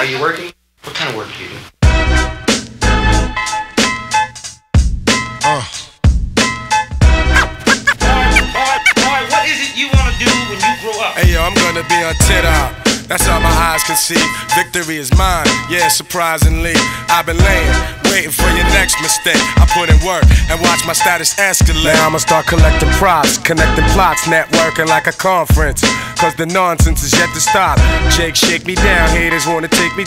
Are you working? What kind of work do you do? Uh. Alright, what is it you wanna do when you grow up? Hey yo, I'm gonna be on tit out. That's all my eyes can see. Victory is mine, yeah, surprisingly. I've been laying, waiting for your next mistake. I put in work and watch my status escalate. Now I'ma start collecting props, connecting plots, networking like a conference. Cause the nonsense is yet to stop. Jake, shake me down, haters wanna take me